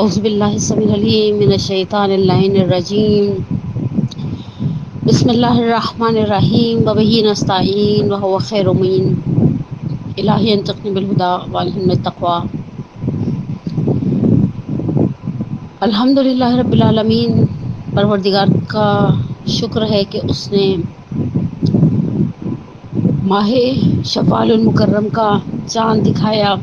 अज़बिल्लिमिनशैतानरजीम बसमीम वही नस्तीन वह खैरमीन इलाहियतबिलहुदा वालतवा अल्हम्दुलिल्लाह रब्बिल आलमीन परवरदिगार का शुक्र है कि उसने माह शवाल मुकर्रम का चाँद दिखाया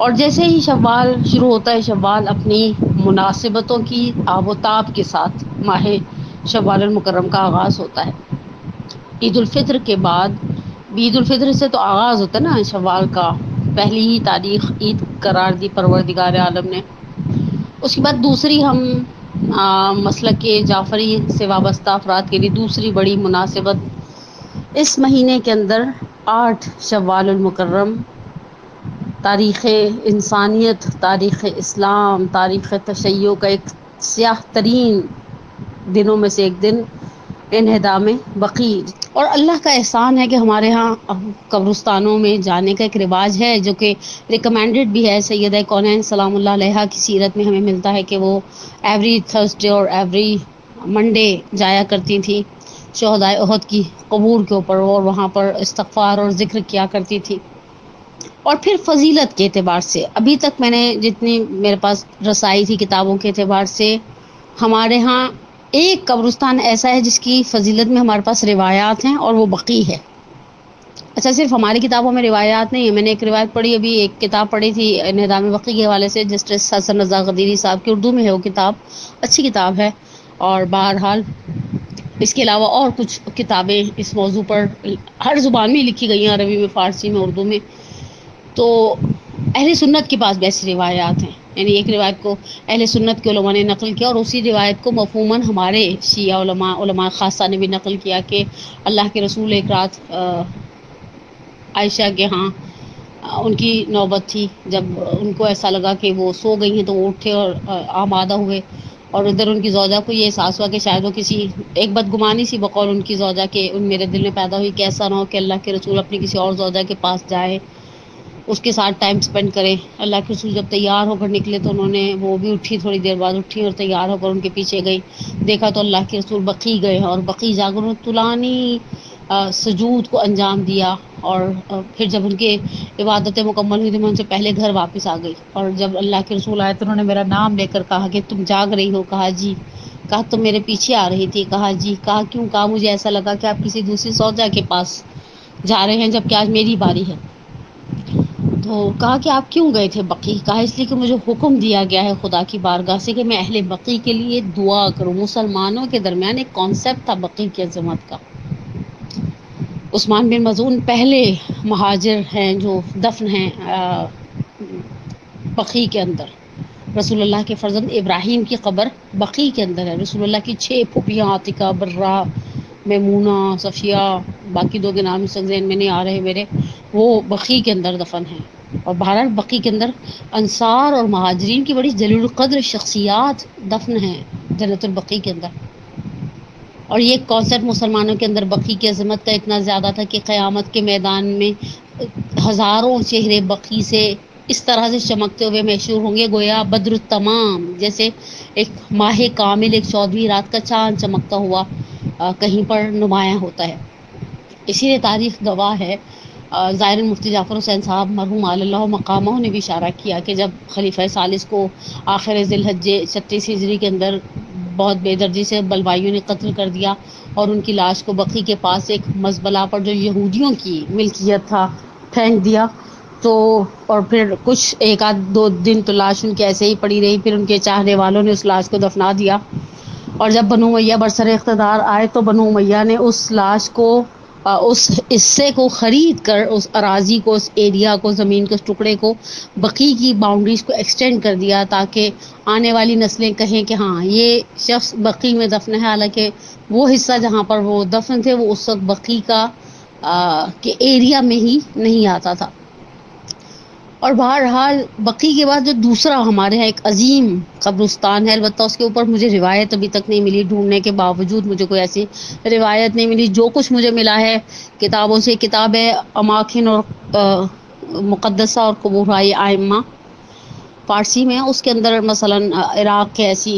और जैसे ही शवाल, शुरू होता है शवाल अपनी मुनासिबतों की आबोताब के साथ, माह शवाल मुकर्रम का आगाज़ होता है। ईद फित्र के बाद ईद फित्र से तो आगाज़ होता है ना शवाल का। पहली ही तारीख ईद करार दी परवरदिगार आलम ने। उसके बाद दूसरी हम मसल के जाफरी से वाबस्ता अफराद के लिए दूसरी बड़ी मुनासिबत। इस महीने के अंदर आठ शवाल मुकर्रम तारीख़ इंसानियत, तारीख़ इस्लाम, तारीख़ तशैय का एक स्याह तरीन दिनों में से एक दिन इनहदाम बकी। और अल्लाह का एहसान है कि हमारे यहाँ कब्रस्तानों में जाने का एक रिवाज है, जो कि रिकमेंडेड भी है सैद कौन सलाम की सीरत में हमें मिलता है कि वो एवरी थर्सडे और एवरी मंडे जाया करती थी शहदाय की कबूर के ऊपर और वहाँ पर इस्तफ़ार और ज़िक्र किया करती थी। और फिर फजीलत के अतबार से। अभी तक मैंने जितनी मेरे पास रसाई थी किताबों के अतबार से, हमारे यहाँ एक कब्रस्तान ऐसा है जिसकी फजीलत में हमारे पास रिवायात हैं और वो बकी है। अच्छा सिर्फ़ हमारी किताबों में रिवायात नहीं है। मैंने एक रिवायत पढ़ी, अभी एक किताब पढ़ी थी निदाम बकी के हवाले से, जस्टिस हसन रजा गदीरी साहब की उर्दू में है वो किताब। अच्छी किताब है और बहरहाल इसके अलावा और कुछ किताबें इस मौजू पर हर ज़ुबान में लिखी गई हैं, अरबी में, फ़ारसी में, उर्दू में। तो अहल सुन्नत के पास वैसी रिवायात हैं। यानी एक रिवायत को अहल सुन्नत के उलमा ने नकल किया और उसी रिवायत को मफहूमन हमारे उलमा खासा ने भी नकल किया कि अल्लाह के रसूल एक रात आयशा के हाँ उनकी नौबत थी। जब उनको ऐसा लगा कि वो सो गई हैं तो वो उठे और आमादा हुए और उधर उनकी जौजा को ये एहसास हुआ कि शायद वो किसी एक बदगुमानी सी बकौल उनकी जौजा के उन मेरे दिल में पैदा हुई। कि ऐसा ना हो कि अल्लाह के रसूल अपनी किसी और जौजा के पास जाए। उसके साथ टाइम स्पेंड करें। अल्लाह के रसूल जब तैयार होकर निकले तो उन्होंने वो भी उठी, थोड़ी देर बाद उठी और तैयार होकर उनके पीछे गई। देखा तो अल्लाह के रसूल बकी गए और बकी जाकर तुलानी सजूद को अंजाम दिया और फिर जब उनके इबादतें मुकम्मल हुई तो मैं उनसे पहले घर वापस आ गई और जब अल्लाह के रसूल आए तो उन्होंने मेरा नाम लेकर कहा कि तुम जाग रही हो, कहा जी। कहा, तुम मेरे पीछे आ रही थी, कहा जी। कहा, क्यों? कहा, मुझे ऐसा लगा कि आप किसी दूसरी सौजा के पास जा रहे हैं जबकि आज मेरी बारी है। तो कहा कि आप क्यों गए थे बकी? कहा, इसलिए कि मुझे हुक्म दिया गया है खुदा की बारगाह से कि मैं अहले बकी के लिए दुआ करूँ। मुसलमानों के दरमियान एक कॉन्सेप्ट था बकी की अजमत का। उस्मान बिन मजून पहले महाजिर हैं जो दफन हैं बकी के अंदर। रसूलुल्लाह के फर्जंद इब्राहिम की कब्र बकी के अंदर है। रसूलुल्लाह की छः फुपियाँ आतिका, बर्रा, मेमूना, सफ़िया, बाकी दो के नाम जहन में नहीं आ रहे मेरे। वो बकी के अंदर दफन है। और भारत बकी के अंदर अंसार और महाजरीन की बड़ी जलीलकद्र शख्सियात दफन हैं जन्नतुलबकी के अंदर। और ये कॉन्सेप्ट मुसलमानों के अंदर बकी की अजमत का इतना ज़्यादा था कि क़यामत के मैदान में हज़ारों चेहरे बकी से इस तरह से चमकते हुए मशहूर होंगे गोया बद्र तमाम जैसे एक माह कामिल एक चौदहवीं रात का चाँद चमकता हुआ आ, कहीं पर नुमाया होता है। इसीलिए तारीख गवाह है ज़ाहिर मुफ्ती जाफ़र हुसैन साहब, मरहूम आल्ला मकामा ने भी इशारा किया कि जब खलीफा सालिस को आखिर जिलहज छत्तीस हिजरी के अंदर बहुत बेदर्जी से बलवाइयों ने कत्ल कर दिया और उनकी लाश को बकी के पास एक मजबला पर जो यहूदियों की मिल्कियत था, फेंक दिया। तो और फिर कुछ एक आध दो दिन तो लाश उनकी ऐसे ही पड़ी रही, फिर उनके चाहने वालों ने उस लाश को दफना दिया। और जब बनु मैया बरसर इकतदार आए तो बनु मैया ने उस लाश को उस हिस्से को ख़रीद कर उस अराजी को उस एरिया को ज़मीन के उस टुकड़े को बकी की बाउंड्रीज को एक्सटेंड कर दिया ताकि आने वाली नस्लें कहें कि हाँ ये शख्स बकी में दफन है। हालाँकि वो हिस्सा जहाँ पर वो दफन थे वो उस वक्त बकी का आ, के एरिया में ही नहीं आता था। और बहरहाल बकी के बाद जो दूसरा हमारे यहाँ एक अजीम कब्रस्तान है, अलबत्त उसके ऊपर मुझे रिवायत अभी तक नहीं मिली ढूँढने के बावजूद मुझे कोई ऐसी रिवायत नहीं मिली। जो कुछ मुझे मिला है, किताबों से, किताब है अमाखिन और मुक़दसा और कबूराई आयमा फ़ारसी में उसके अंदर मसलन इराक़ के ऐसी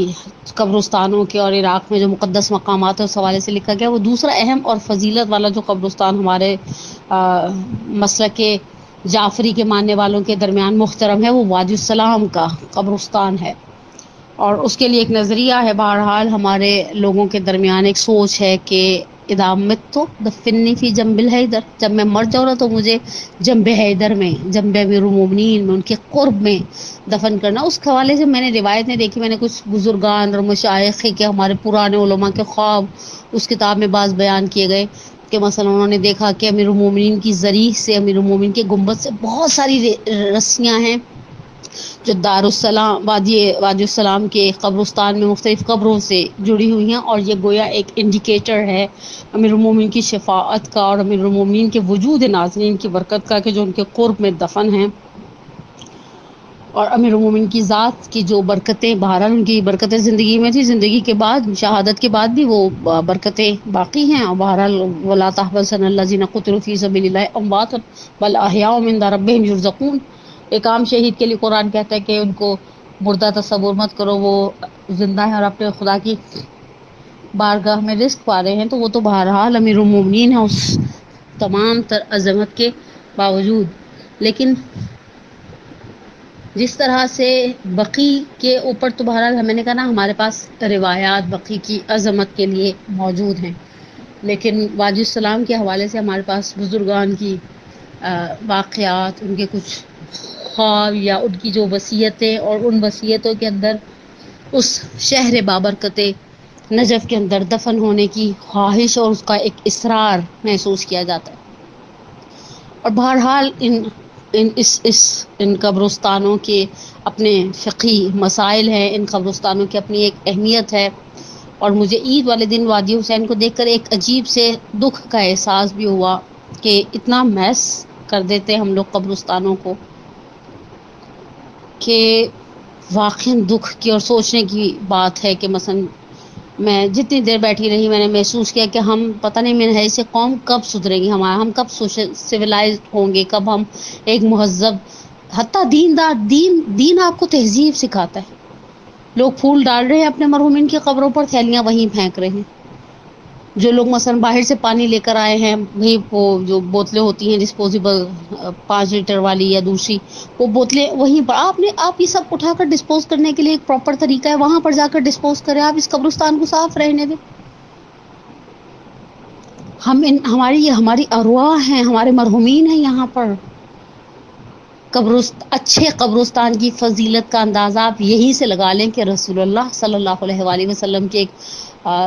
कब्रस्तानों के और इराक़ में जो मुक़दस मकाम है उस हवाले से लिखा गया, वो दूसरा अहम और फजीलत वाला जो कब्रस्तान हमारे मसल के जाफरी के मानने वालों के दरमियान मुख्तरम है, वो वादीसलाम का कब्रस्तान है। और उसके लिए एक नज़रिया है, बहरहाल हमारे लोगों के दरमियान एक सोच है कि इदामत तो दफिनी फ़ी जम्बिल हैदर जब मैं मर जाऊँ ना तो मुझे जम्ब हैदर में, जम्ब अमीरमिन में, उनके क़ुर्ब में दफन करना। उस हवाले से मैंने रिवायत देखी, मैंने कुछ बुज़ुर्गान और मशाइ के हमारे पुराने उलमा के ख्वाब उस किताब में बाज़ बयान किए गए। कि मसला उन्होंने देखा कि अमीर मोमिन की ज़री से अमीर मोमिन के गुंबद से बहुत सारी रस्सियाँ हैं, जो दारुसलाम वादी वादीसलाम के कब्रस्तान में मुख्तलिफ़ कब्रों से जुड़ी हुई हैं और ये गोया एक इंडिकेटर है अमीर मोमिन की शफात का और अमीर मोमिन के वजूद नाजरीन की बरकत का कि जो उनके क़ुर्ब में दफन हैं। और अमीरमिन की ज़ात की जो बरकतें, बहरहाल उनकी बरकतें ज़िंदगी में थी, ज़िंदगी के बाद, शहादत के बाद भी वो बरकतें बाकी हैं। और बहरहाल, वला युरज़क़ून। एक आम शहीद के लिए कुरान कहता है कि उनको मुर्दा तस्वुर मत करो, वो ज़िंदा है और अपने खुदा की बारगाह में रिस्क पा रहे हैं। तो वो तो बहरहाल अमीर उमिन है उस तमाम तर, अजमत के बावजूद। लेकिन जिस तरह से बकी के ऊपर तो बहरहाल मैंने कहा ना, हमारे पास रिवायात बकी की अजमत के लिए मौजूद हैं। लेकिन वाजुसलाम के हवाले से हमारे पास बुज़ुर्गान की वाक़ात उनके कुछ ख्वाब या उनकी जो वसीयतें और उन वसीयतों के अंदर उस शहर बाबरकत, नजफ़ के अंदर दफन होने की ख्वाहिश और उसका एक इसरार महसूस किया जाता है। और बहरहाल इन इन, इस इस, इन कब्रस्तानों के अपने फ़ी मसाइल हैं, इन कब्रस्तानों की अपनी एक अहमियत है। और मुझे ईद वाले दिन वादी हुसैन को देखकर एक अजीब से दुख का एहसास भी हुआ कि इतना मैस कर देते हम लोग कब्रस्तानों को कि वाकई दुख की और सोचने की बात है कि मसन मैं जितनी देर बैठी रही, मैंने महसूस किया कि हम, पता नहीं मेरे है कौम कब सुधरेगी हमारा, हम कब सिविलाइज होंगे, कब हम एक महजब हती दीनदार दीन दीन आपको तहजीब सिखाता है। लोग फूल डाल रहे हैं अपने मरहूमिन की कब्रों पर, थैलियाँ वहीं फेंक रहे हैं। जो लोग मसलन बाहर से पानी लेकर आए हैं, वही वो जो बोतलें होती हैं डिस्पोजेबल पाँच लीटर वाली या दूसरी, वो बोतलें वहीं पर, आपने, आप ये सब उठाकर डिस्पोज करने के लिए एक प्रॉपर तरीका है, वहाँ पर जाकर डिस्पोज करें, आप इस कब्रिस्तान को साफ़ रहने दें। हम इन, हमारी, ये हमारी अरवा हैं, हमारे मरहुमीन हैं यहाँ पर। कब्रस्त, अच्छे कब्रस्तान की फजीलत का अंदाज़ा आप यहीं से लगा लें कि रसूलुल्लाह सल्लल्लाहु अलैहि वसल्लम की एक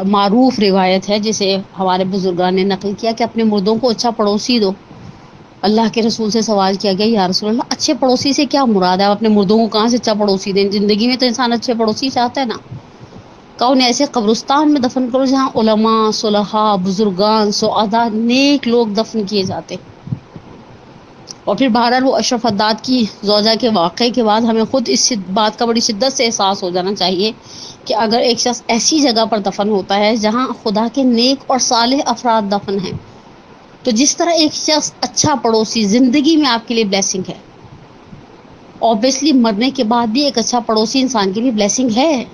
मरूफ रिवायत है, जिसे हमारे बुजुर्गान ने नकल किया कि अपने मुर्दों को अच्छा पड़ोसी दो। अल्लाह के रसूल से सवाल किया गया, या रसूल अल्लाह अच्छे पड़ोसी से क्या मुराद है? आप अपने मुर्दों को कहाँ से अच्छा पड़ोसी दें? ज़िंदगी में तो इंसान अच्छे पड़ोसी चाहता है ना। का उन्हें ऐसे कब्रस्तान में दफन करो जहाँ उलमा, सुलहा, बुजुर्गान, सोदा, नेक लोग दफन किए जाते और फिर बहरहाल वो अशरफ अद्दाद की जोजा के वाक़े के बाद हमें ख़ुद इस बात का बड़ी शिद्दत से एहसास हो जाना चाहिए कि अगर एक शख्स ऐसी जगह पर दफन होता है जहाँ खुदा के नेक और साल अफराद दफन हैं तो जिस तरह एक शख्स अच्छा पड़ोसी ज़िंदगी में आपके लिए ब्लेसिंग है, ऑब्वियसली मरने के बाद भी एक अच्छा पड़ोसी इंसान के लिए ब्लेसिंग है।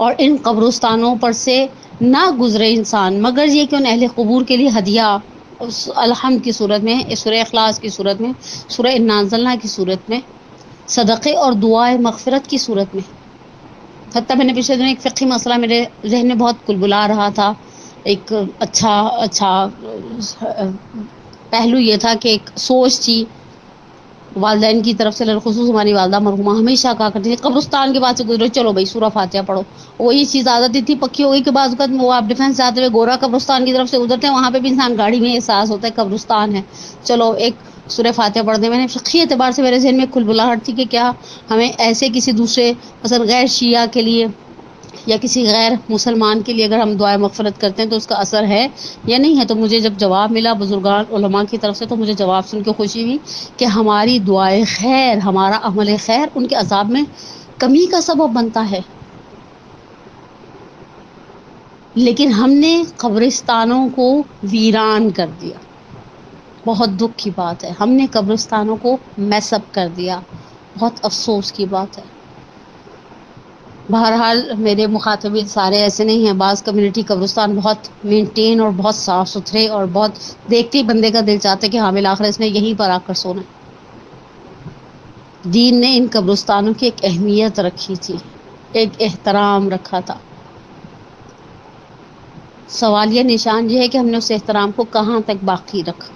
और इन कब्रस्तानों पर से ना गुजरे इंसान, मगर ये कि उन अहल कबूर के लिए हदिया अलहम की सूरत में सुर अखलास की सूरत में सुर नाजलना की सूरत में, सदक़े और दुआए मगफ़रत की सूरत में। हती मैंने पिछले दिनों एक फ़िकी मसला मेरे जहन में बहुत कुलबुला रहा था। एक अच्छा अच्छा पहलू ये था कि एक सोच थी वालदेन की तरफ़ से लखसूस हमारी वालदा मरहुमा, हमेशा कहा करती थी, कब्रस्तान के बाद से गुजरो, चलो भाई सूरा फातिहा पढ़ो। वही चीज़ आदत थी, पक्की हो गई के बाद वो आप डिफेंस जाते हुए गोरा कब्रस्तान की तरफ़ से गुजरते हैं, वहाँ पे भी इंसान गाड़ी में एहसास होता है, कब्रस्तान है। चलो, एक सुर फातह पढ़ने मैंने फ़ी एतबार से मेरे जहन में खुलबुलाहट थी कि क्या हमें ऐसे किसी दूसरे मसल गैर शिया के लिए या किसी गैर मुसलमान के लिए अगर हम दुआ मफ़रत करते हैं तो उसका असर है या नहीं है? तो मुझे जब जवाब मिला बुजुर्गान की तरफ़ से तो मुझे जवाब सुन के खुशी हुई कि हमारी दुआ खैर, हमारा अमल खैर, उनके अजाब में कमी का सबब बनता है। लेकिन हमने कब्रिस्तानों को वीरान कर दिया। बहुत दुख की बात है। हमने कब्रिस्तानों को मैसअप कर दिया। बहुत अफसोस की बात है। बहरहाल, मेरे मुखातबी सारे ऐसे नहीं हैं। बाज़ कम्युनिटी कब्रिस्तान बहुत मेंटेन और बहुत साफ़ सुथरे और बहुत देखते ही बंदे का दिल चाहते कि हामिल आखिर इसने यहीं पर आकर सोना दीन ने इन कब्रिस्तानों की एक अहमियत रखी थी, एक एहतराम रखा था। सवाल यह निशान यह है कि हमने उस एहतराम को कहाँ तक बाकी रखा?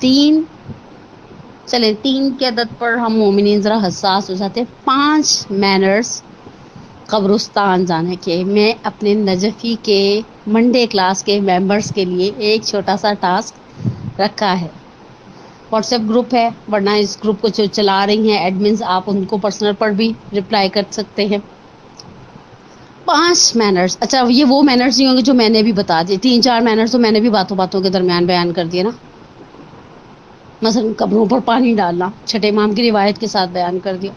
तीन चले तीन की अदद पर हम मोमिन ज़रा हसास हो जाते हैं। पाँच मैनर्स कब्रस्तान जाने के। मैं अपने नजफ़ी के मंडे क्लास के मेंबर्स के लिए एक छोटा सा टास्क रखा है। व्हाट्सएप ग्रुप है, वरना इस ग्रुप को जो चला रही हैं एडमिन आप उनको पर्सनल पर भी रिप्लाई कर सकते हैं। पाँच मैनर्स अच्छा ये वो मैनर्स नहीं होंगे जो मैंने भी बता दिए। तीन चार मैनर्स तो मैंने भी बातों बातों के दरमियान बयान कर दिए ना। मसलन कब्रों पर पानी डालना, छठे इमाम की रिवायत के साथ बयान कर दिया।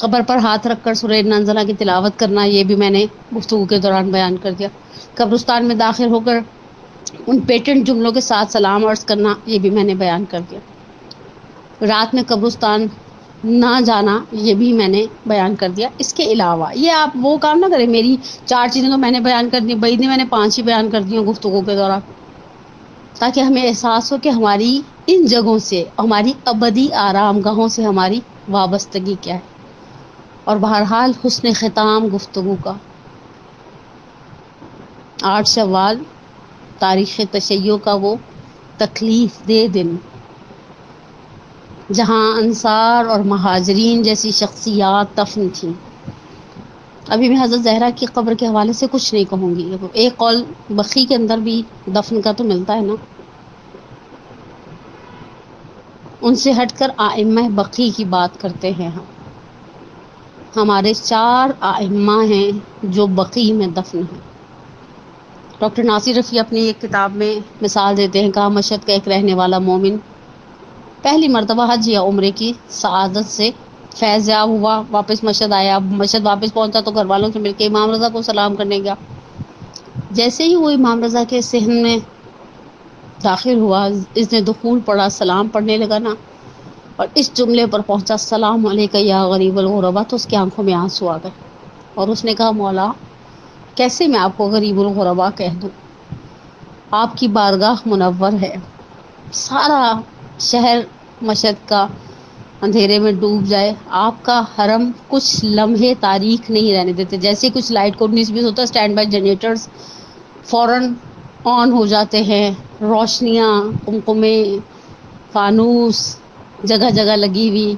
कब्र पर हाथ रखकर सुरह नंजला की तिलावत करना, ये भी मैंने गुफ्तु के दौरान बयान कर दिया। कब्रस्तान में दाखिल होकर उन पेटेंट जुमलों के साथ सलाम अर्ज़ करना, ये भी मैंने बयान कर दिया। रात में कब्रस्तान ना जाना, ये भी मैंने बयान कर दिया। इसके अलावा, ये आप वो काम ना करें, मेरी चार चीज़ें तो मैंने बयान कर दी बई ने मैंने पाँच ही बयान कर दी गुफ्तु के दौरान। ताकि हमें एहसास हो कि हमारी इन जगहों से हमारी अबदी आराम गाहों से हमारी वाबस्तगी क्या है? और बहरहाल हुसन ख़ताम गुफ्तु का। आठ शवाल तारीख़ तशैय का वो तकलीफ़ दे दिन। जहाँ अंसार और महाजरीन जैसी शख्सियात दफन थी। अभी मैं हज़रत जहरा की कब्र के हवाले से कुछ नहीं कहूँगी। एक कौल बखी के अंदर भी दफन का तो मिलता है ना। उनसे हटकर आइम्मा बकी की बात करते हैं हम। हमारे चार आइम्मा हैं जो बकी में दफन हैं। डॉक्टर नासिर रफ़ी अपनी एक किताब में मिसाल देते हैं, कहा मशद का एक रहने वाला मोमिन, पहली मरतबा हज या उम्र की सआदत से फैज़ याब हुआ, वापस मशद आया। मशद वापस पहुँचा तो घर वालों से मिलकर इमाम रज़ा को सलाम करने गया। जैसे ही वो इमाम रज़ा के सहन में दाखिल हुआ। इसने दखूल पढ़ा सलाम पढ़ने लगा ना। और इस जुमले पर पहुँचा, सलाम या गरीब अलगरबा तो उसकी आँखों में आँसू आ गए। और उसने कहा, मौला, कैसे मैं आपको गरीब अलगरबा कह दूँ? आपकी बारगाह मुनवर है। सारा शहर मशद का अंधेरे में डूब जाए। आपका हरम कुछ लम्हे तारीख नहीं रहने देते। जैसे कुछ लाइट को, उन्नीस बीस होता स्टैंड बाई जनरेटर्स फ़ौरन ऑन हो जाते हैं। रोशनियाँ, कुमकुमे, फानूस जगह जगह लगी हुई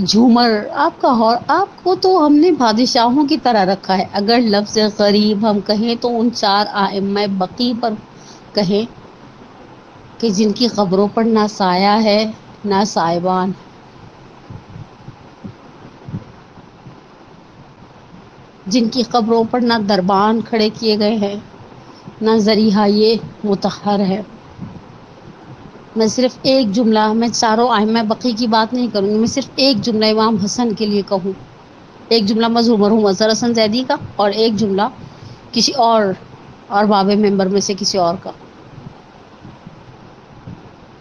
झूमर। आपका और आपको तो हमने बादशाहों की तरह रखा है। अगर लफ्ज़ गरीब हम कहें तो उन चार आम बकी पर कहें कि जिनकी खबरों पर ना साया है, ना साइबान जिनकी खबरों पर ना दरबान खड़े किए गए हैं। ना ज़रिया ये मुतहर है। मैं सिर्फ़ एक जुमला, मैं चारों आयमा बकी की बात नहीं करूँगी, मैं सिर्फ़ एक जुमला इमाम हसन के लिए कहूँ। एक जुमला मजहूर मरहूम अजहर हसन जैदी का और एक जुमला किसी और और बाबे मेंबर में से किसी और का।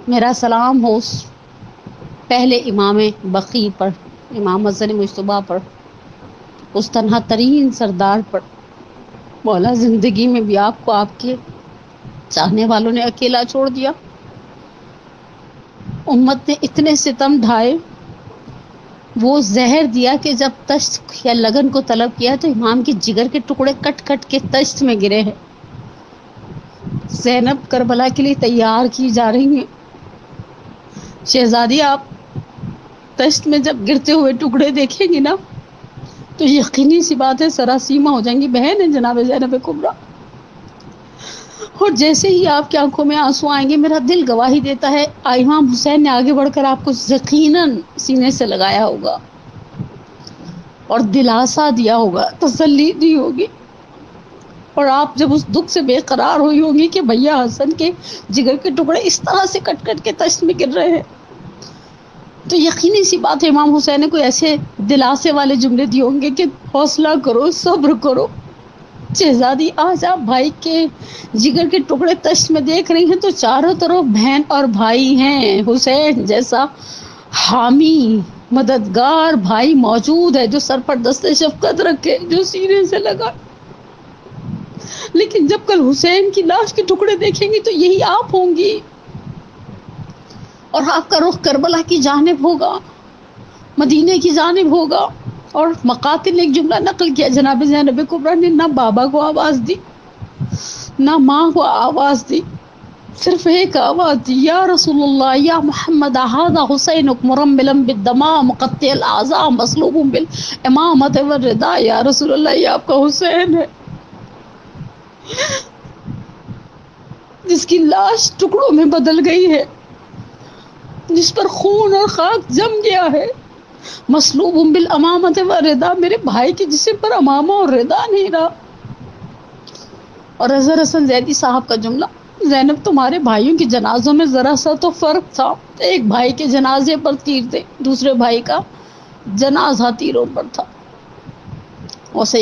मेरा सलाम हो पहले इमाम बकी पर, इमाम हसन मुशतबा पर, उस तनहा तरीन सरदार पर। मौला ज़िंदगी में भी आपको आपके चाहने वालों ने अकेला छोड़ दिया। उम्मत ने इतने सितम ढाए, वो जहर दिया कि जब तश्त या लगन को तलब किया तो इमाम के जिगर के टुकड़े कट कट के तश्त में गिरे हैं। जैनब करबला के लिए तैयार की जा रही हैं। शहजादी, आप तश्त में जब गिरते हुए टुकड़े देखेंगे ना तो यकीनी सी बात है सरासीमा हो जाएँगी। बहन है जनाब जैनब कुबरा और जैसे ही आपकी आँखों में आँसू आएँगे, मेरा दिल गवाही देता है, इमाम हुसैन ने आगे बढ़कर आपको यकीनन सीने से लगाया होगा और दिलासा दिया होगा, तसल्ली दी होगी। और आप जब उस दुख से बेकरार हुई होंगी कि भैया हसन के जिगर के टुकड़े इस तरह से कट कट के तश्त में गिर रहे हैं। तो यकीनी सी बात है, इमाम हुसैन ने कोई ऐसे दिलासे वाले जुमले दिए होंगे कि हौसला करो, सब्र करो। शहजादी आज आप भाई के जिगर के टुकड़े तश्त में देख रही हैं तो चारों तरफ़ बहन और भाई हैं। हुसैन जैसा हामी मददगार भाई मौजूद है, जो सर पर दस्ते शफकत रखे, जो सीने से लगा। लेकिन जब कल हुसैन की लाश के टुकड़े देखेंगी तो यही आप होंगी। और आपका रुख करबला की जानब होगा, मदीने की जानब होगा, और मकातिल ने एक जुमला नकल किया, जनाब जैनब कुबरा ने ना बाबा को आवाज़ दी, ना माँ को आवाज़ दी, सिर्फ़ एक आवाज़ दी, या रसूलुल्लाह, या मोहम्मद, हादा हुसैन मुरम्बिलम बिदमा मुकत्तिल आज़ा मसलूब बिल इमामत व रिदा, या रसूलुल्लाह, ये आपका हुसैन है। जिसकी लाश टुकड़ों में बदल गई है। जिस पर खून और खाक जम गया है। मसलूब बिल अमामत व रिदा, मेरे भाई के जिसे पर अमामा और रिदा नहीं रहा। और अजहर हसन जैदी साहब का जुमला, जैनब तुम्हारे भाइयों के जनाजों में ज़रा सा तो फ़र्क था। एक भाई के जनाजे पर तीर थे, दूसरे भाई का जनाजा तीरों पर था। वसे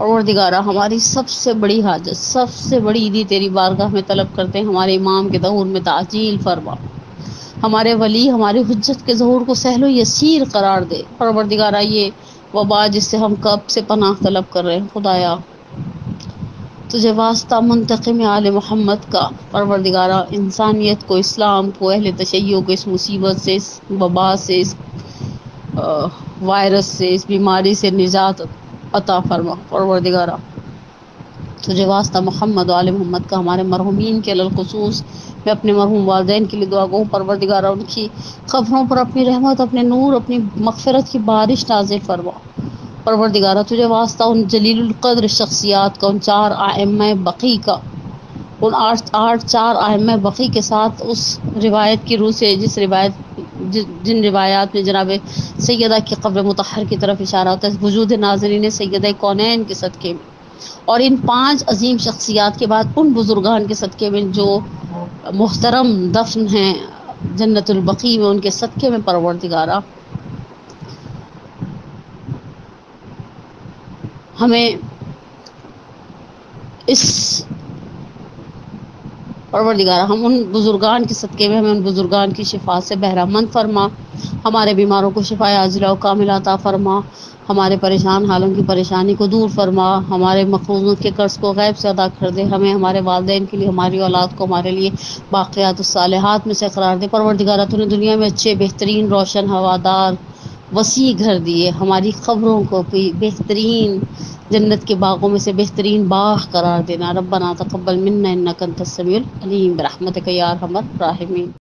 और दिगारा हमारी सबसे बड़ी हाजत सबसे बड़ी ईदी तेरी बारगाह में तलब करते हैं हमारे इमाम के दहूर में ताजील फरमा हमारे वली हमारे हजत के जहूर को सहलो यसीर करार दे परवरदिगारा ये वबा जिससे हम कब से पनाह तलब कर रहे हैं खुदाया तुझे वास्ता मुंतकम आल मोहम्मद का। परवरदिगारा, इंसानियत को इस्लाम, को अहल तशैयों को इस मुसीबत से, इस वबा से, इस वायरस से, इस बीमारी से निजात अता फरमा। परवरदिगारा, तुझे वास्ता मोहम्मद आल मोहम्मद का हमारे मरहुमीन के ललखसूस मैं अपने मरहूम वालदेन के लिए दुआ गूँ परवरदिगारा, उनकी खबरों पर अपनी रहमत, अपने नूर, अपनी मगफरत की बारिश नाजिल फरमा। परवरदिगारा, तुझे वास्ता उन जलीलकद्र शख्सियात का, उन चार आम बकी का, उन आठ आठ, चार आम बकी के साथ उस रिवायत की रूह से, जिस रिवायत जिन रिवायात में जनाब सैदा की कब्र मतहर की तरफ़ इशारा होता है वजूद नाजरीन सैद कौनैन के सदक़े में। और इन पाँच अजीम शख्सियात के बाद उन बुजुर्गान के सदक़े में जो मोहतरम दफन हैं जन्नतुलबकी में उनके सदक़े में परवरदिगारा हमें इस परवरदिगारा, हम उन बुज़ुर्गान के सदक़े में, हमें उन बुज़ुर्गान की शिफा से बहरामंद फरमा। हमारे बीमारों को शिफा आजिला कामिलाता फरमा। हमारे परेशान हालों की परेशानी को दूर फरमा। हमारे मखलूजों के कर्ज को गैब से अदा कर दे। हमें हमारे वालदेन के लिए, हमारी औलाद को हमारे लिए बाक़ियात सालहात में से करार दे। परवरदिगारा, तूने दुनिया में अच्छे, बेहतरीन, रोशन, हवादार वसी घर दिए, हमारी खबरों को भी बेहतरीन जन्नत के बागों में से बेहतरीन बाग करार देना। रब्बना तकबल मिन्ना इन्नका अंतस समीउल अलीम। रहमतक या अरहमर राहिमीन।